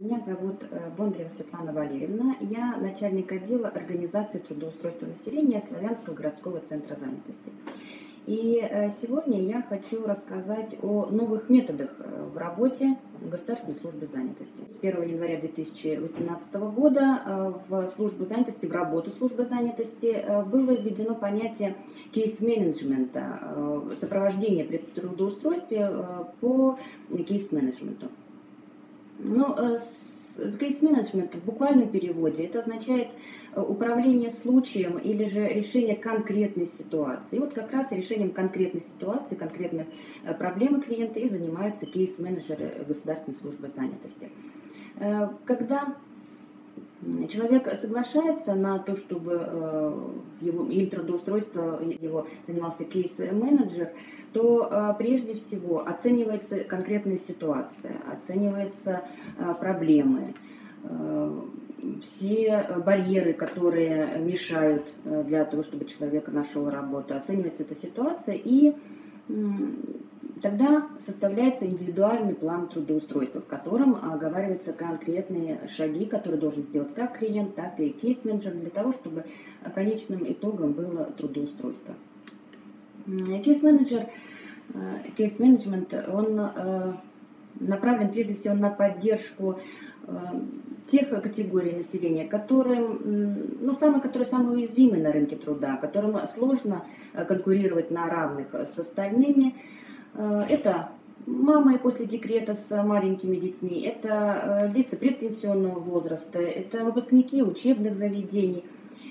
Меня зовут э, Бондарева Светлана Валерьевна. Я начальник отдела организации трудоустройства населения Славянского городского центра занятости. И э, сегодня я хочу рассказать о новых методах э, в работе Государственной службы занятости. С 1 января 2018 года в службу занятости, в работу службы занятости было введено понятие кейс-менеджмента, сопровождение при трудоустройстве по кейс-менеджменту. Ну, э, кейс-менеджмент в буквальном переводе это означает э, управление случаем или же решение конкретной ситуации. И вот как раз решением конкретной ситуации, конкретной э, проблемы клиента и занимаются кейс-менеджеры Государственной службы занятости. Когда человек соглашается на то, чтобы им трудоустройство его занимался кейс-менеджер, то э, прежде всего оценивается конкретная ситуация, оцениваются э, проблемы, все барьеры, которые мешают для того, чтобы человек нашел работу, оценивается эта ситуация и Тогда составляется индивидуальный план трудоустройства, в котором оговариваются конкретные шаги, которые должен сделать как клиент, так и кейс-менеджер для того, чтобы конечным итогом было трудоустройство. Кейс-менеджер, э, кейс-менеджмент, он э, направлен прежде всего на поддержку э, тех категорий населения, которым, ну, самые, которые самые уязвимы на рынке труда, которым сложно конкурировать на равных с остальными, это мамы после декрета с маленькими детьми, это э, лица предпенсионного возраста, это выпускники учебных заведений.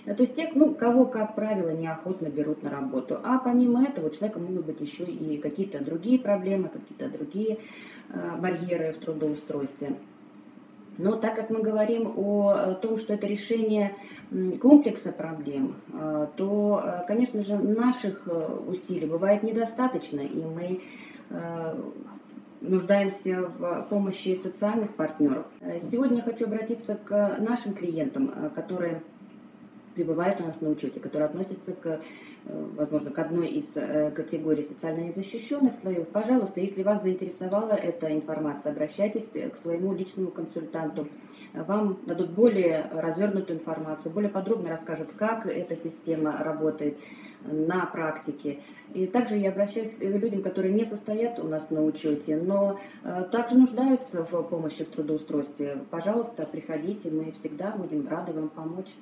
Э, то есть те, ну, кого, как правило, неохотно берут на работу. А помимо этого у человека могут быть еще и какие-то другие проблемы, какие-то другие барьеры в трудоустройстве. Но так как мы говорим о том, что это решение комплекса проблем, э, то, э, конечно же, наших э, усилий бывает недостаточно, и мы нуждаемся в помощи социальных партнеров. Сегодня я хочу обратиться к нашим клиентам, которые пребывают у нас на учете, которые относятся к, возможно, к одной из категорий социально незащищенных слоев. Пожалуйста, если вас заинтересовала эта информация, обращайтесь к своему личному консультанту. Вам дадут более развернутую информацию, более подробно расскажут, как эта система работает на практике. И также я обращаюсь к людям, которые не состоят у нас на учете, но также нуждаются в помощи в трудоустройстве. Пожалуйста, приходите, мы всегда будем рады вам помочь.